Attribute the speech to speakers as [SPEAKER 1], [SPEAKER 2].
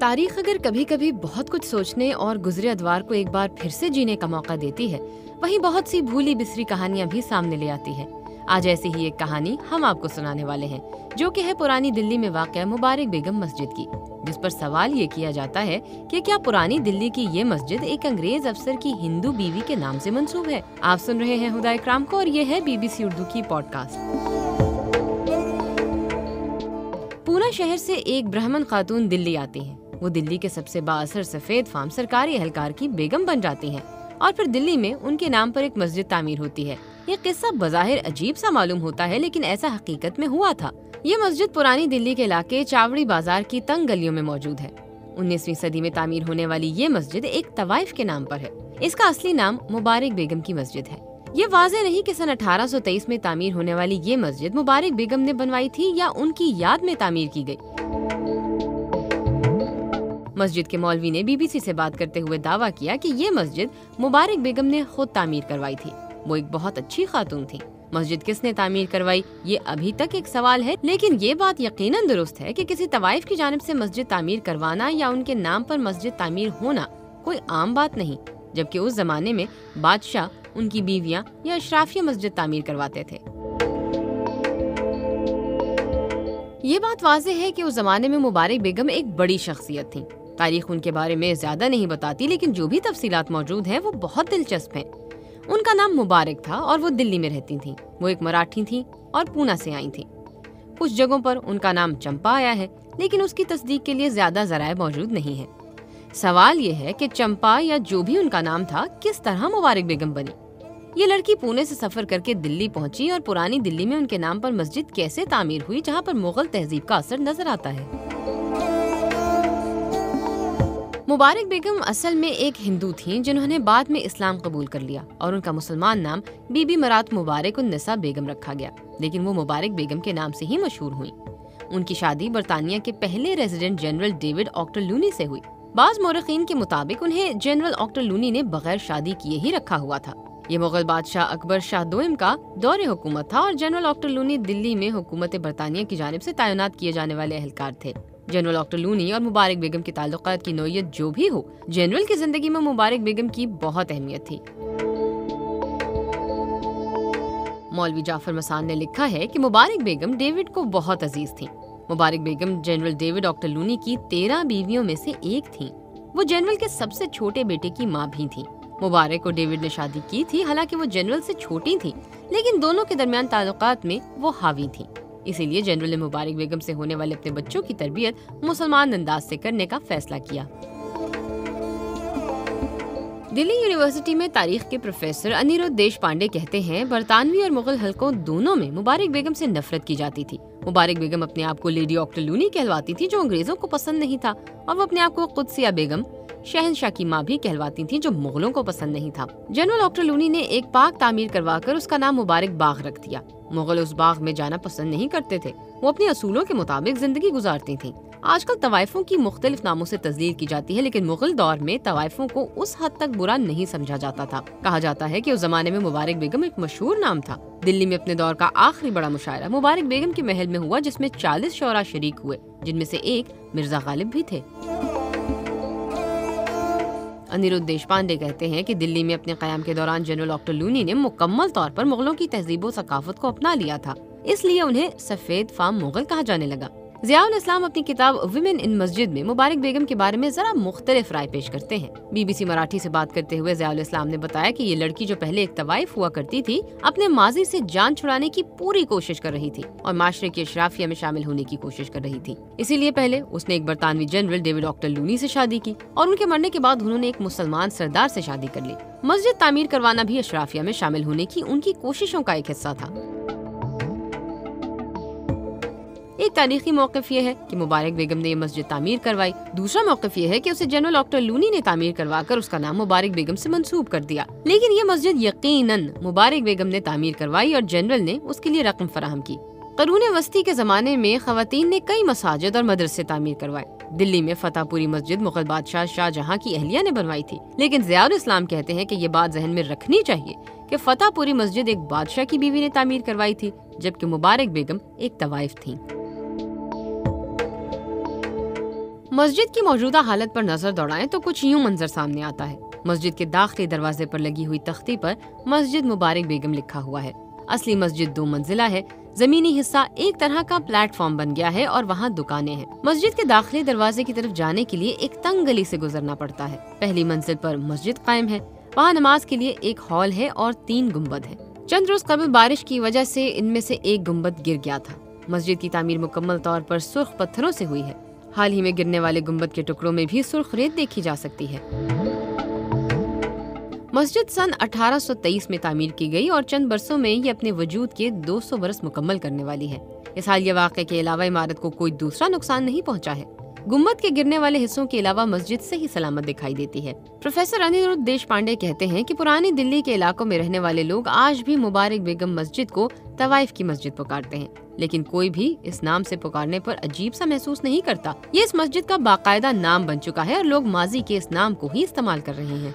[SPEAKER 1] तारीख अगर कभी कभी बहुत कुछ सोचने और गुजरे अदवार को एक बार फिर से जीने का मौका देती है, वहीं बहुत सी भूली बिसरी कहानियाँ भी सामने ले आती है। आज ऐसी ही एक कहानी हम आपको सुनाने वाले हैं, जो कि है पुरानी दिल्ली में वाक़ मुबारक बेगम मस्जिद की, जिस पर सवाल ये किया जाता है कि क्या पुरानी दिल्ली की ये मस्जिद एक अंग्रेज़ अफसर की हिंदू बीवी के नाम से मंसूब है? आप सुन रहे हैं हुदा इकराम को और ये है बीबीसी उर्दू की पॉडकास्ट। पूना शहर से एक ब्राह्मण खातून दिल्ली आती हैं। वो दिल्ली के सबसे बासर सफ़ेद फार्म सरकारी एहलकार की बेगम बन जाती हैं। और फिर दिल्ली में उनके नाम पर एक मस्जिद तामीर होती है। ये किस्सा बज़ाहिर अजीब सा मालूम होता है, लेकिन ऐसा हकीकत में हुआ था। ये मस्जिद पुरानी दिल्ली के इलाके चावड़ी बाज़ार की तंग गलियों में मौजूद है। उन्नीसवी सदी में तामीर होने वाली ये मस्जिद एक तवाइफ के नाम पर है। इसका असली नाम मुबारक बेगम की मस्जिद है। ये वाजे नहीं कि सन 1823 में तामीर होने वाली ये मस्जिद मुबारक बेगम ने बनवाई थी या उनकी याद में तामीर की गई। मस्जिद के मौलवी ने बीबीसी से बात करते हुए दावा किया कि ये मस्जिद मुबारक बेगम ने खुद तामीर करवाई थी। वो एक बहुत अच्छी खातून थी। मस्जिद किसने तामीर करवाई, ये अभी तक एक सवाल है, लेकिन ये बात यकीनन दुरुस्त है कि किसी तवाइफ की जानब से मस्जिद तामीर करवाना या उनके नाम पर मस्जिद तामीर होना कोई आम बात नहीं, जबकि उस जमाने में बादशाह, उनकी बीवियाँ या अशराफिया मस्जिद तामीर करवाते थे। ये बात वाजह है कि उस जमाने में मुबारक बेगम एक बड़ी शख्सियत थी। तारीख उनके बारे में ज़्यादा नहीं बताती, लेकिन जो भी तफसीलात मौजूद हैं, वो बहुत दिलचस्प हैं। उनका नाम मुबारक था और वो दिल्ली में रहती थी। वो एक मराठी थी और पूना से आई थी। कुछ जगहों पर उनका नाम चंपा आया है, लेकिन उसकी तस्दीक के लिए ज़्यादा जराए मौजूद नहीं है। सवाल ये है कि चंपा या जो भी उनका नाम था, किस तरह मुबारक बेगम बनी? ये लड़की पुणे से सफ़र करके दिल्ली पहुँची और पुरानी दिल्ली में उनके नाम पर मस्जिद कैसे तामीर हुई, जहाँ पर मुगल तहजीब का असर नज़र आता है? मुबारक बेगम असल में एक हिंदू थी जिन्होंने बाद में इस्लाम कबूल कर लिया और उनका मुसलमान नाम बीबी मरात मुबारक उन्नसा बेगम रखा गया, लेकिन वो मुबारक बेगम के नाम से ही मशहूर हुई। उनकी शादी बरतानिया के पहले resident general David Ochterlony से हुई। बाज मोरखीन के मुताबिक उन्हें जनरल ऑक्टर लूनी ने बगैर शादी किए ही रखा हुआ था। ये मुगल बादशाह अकबर शाह दोम का दौरे हुकूमत था और जनरल ऑक्टर लूनी दिल्ली में हुकूमत बरतानिया की जानब से तैनात किए जाने वाले एहलकार थे। जनरल डॉक्टर लूनी और मुबारक बेगम के ताल्लुक की नोयत जो भी हो, जनरल की ज़िंदगी में मुबारक बेगम की बहुत अहमियत थी। मौलवी जाफ़र मसान ने लिखा है कि मुबारक बेगम डेविड को बहुत अज़ीज़ थी। Mubarak Begum general David Ochterlony की तेरह बीवियों में से एक थी। वो जनरल के सबसे छोटे बेटे की माँ भी थी। मुबारक और डेविड ने शादी की थी, हालाँकि वो जनरल से छोटी थी, लेकिन दोनों के दरमियान ताल्लुकात में वो हावी थी। इसीलिए जनरल ने मुबारक बेगम से होने वाले अपने बच्चों की तरबियत मुसलमान अंदाज से करने का फैसला किया। दिल्ली यूनिवर्सिटी में तारीख के प्रोफेसर अनिरुद्ध देश पांडे कहते हैं, बरतानवी और मुगल हलकों दोनों में मुबारक बेगम से नफरत की जाती थी। मुबारक बेगम अपने आप को लेडी ऑक्टलूनी कहलवाती थी, जो अंग्रेज़ों को पसंद नहीं था, और वो अपने आप को कुदसिया बेगम शहनशाह की माँ भी कहलवाती थी जो मुगलों को पसंद नहीं था। जनरल डॉक्टर लूनी ने एक पाक तामीर करवाकर उसका नाम मुबारक बाग रख दिया। मुगल उस बाग में जाना पसंद नहीं करते थे। वो अपने असूलों के मुताबिक ज़िंदगी गुजारती थी। आजकल तवाइफों की मुख्तलिफ़ नामों से तस्दीर की जाती है, लेकिन मुगल दौर में तवाइफों को उस हद तक बुरा नहीं समझा जाता था। कहा जाता है कि उस जमाने में मुबारक बेगम एक मशहूर नाम था। दिल्ली में अपने दौर का आखिरी बड़ा मुशायरा मुबारक बेगम के महल में हुआ, जिसमें चालीस शौरा शरीक हुए, जिनमें से एक मिर्ज़ा गालिब भी थे। अनिरुद्ध देश पांडे कहते हैं कि दिल्ली में अपने क्याम के दौरान जनरल डॉक्टर लूनी ने मुकम्मल तौर पर मुगलों की तहजीब सकाफत को अपना लिया था, इसलिए उन्हें सफ़ेद फार्म मुगल कहा जाने लगा। जियाउल इस्लाम अपनी किताब वुमेन इन मस्जिद में मुबारक बेगम के बारे में जरा मुख्तलिफ़ राय पेश करते हैं। बीबीसी मराठी से बात करते हुए जियाउल इस्लाम ने बताया कि ये लड़की जो पहले एक तवाइफ हुआ करती थी, अपने माजी से जान छुड़ाने की पूरी कोशिश कर रही थी और माशरे की अशराफिया में शामिल होने की कोशिश कर रही थी। इसीलिए पहले उसने एक बरतानवी जनरल डेविड डॉक्टर लूनी ऐसी शादी की और उनके मरने के बाद उन्होंने एक मुसलमान सरदार ऐसी शादी कर ली। मस्जिद तामीर करवाना भी अशराफिया में शामिल होने की उनकी कोशिशों का एक हिस्सा था। एक तारीखी मौकफ ये है कि मुबारक बेगम ने ये मस्जिद तामीर करवाई। दूसरा मौकफ ये है कि उसे जनरल डॉक्टर लूनी ने तामीर करवा कर उसका नाम मुबारक बेगम से मंसूब कर दिया। लेकिन ये मस्जिद यकीनन मुबारक बेगम ने तामीर करवाई और जनरल ने उसके लिए रकम फराहम की। करून वस्ती के जमाने में खातन ने कई मसाजिद और मदरसे तामीर करवाए। दिल्ली में फतेहपुरी मस्जिद मुगल बादशाह शाहजहां की अहलिया ने बनवाई थी। लेकिन जियाउल इस्लाम कहते हैं कि ये बात जहन में रखनी चाहिए कि फतेहपुरी मस्जिद एक बादशाह की बीवी ने तामीर करवाई थी, जबकि मुबारक बेगम एक तवाइफ थी। मस्जिद की मौजूदा हालत पर नज़र दौड़ाएँ तो कुछ यूँ मंजर सामने आता है। मस्जिद के दाखिली दरवाजे पर लगी हुई तख्ती पर मस्जिद मुबारक बेगम लिखा हुआ है। असली मस्जिद दो मंजिला है। जमीनी हिस्सा एक तरह का प्लेटफॉर्म बन गया है और वहाँ दुकानें हैं। मस्जिद के दाखिले दरवाजे की तरफ़ जाने के लिए एक तंग गली से गुजरना पड़ता है। पहली मंजिल पर मस्जिद कायम है। वहाँ नमाज़ के लिए एक हॉल है और तीन गुंबद है। चंद रोज कबल बारिश की वजह से इनमें से एक गुंबद गिर गया था। मस्जिद की तामीर मुकम्मल तौर पर सुर्ख पत्थरों से हुई है। हाल ही में गिरने वाले गुंबद के टुकड़ों में भी सुर्ख रेत देखी जा सकती है। मस्जिद सन 1823 में तामीर की गई और चंद बरसों में ये अपने वजूद के 200 बरस मुकम्मल करने वाली है। इस हाल हालिया वाक़े के अलावा इमारत को कोई दूसरा नुकसान नहीं पहुँचा है। गुंबद के गिरने वाले हिस्सों के अलावा मस्जिद से ही सलामत दिखाई देती है। प्रोफेसर अनिरुद्ध देश पांडे कहते हैं कि पुरानी दिल्ली के इलाकों में रहने वाले लोग आज भी मुबारक बेगम मस्जिद को तवाइफ की मस्जिद पुकारते हैं। लेकिन कोई भी इस नाम से पुकारने पर अजीब सा महसूस नहीं करता। ये इस मस्जिद का बाकायदा नाम बन चुका है और लोग माजी के इस नाम को ही इस्तेमाल कर रहे हैं।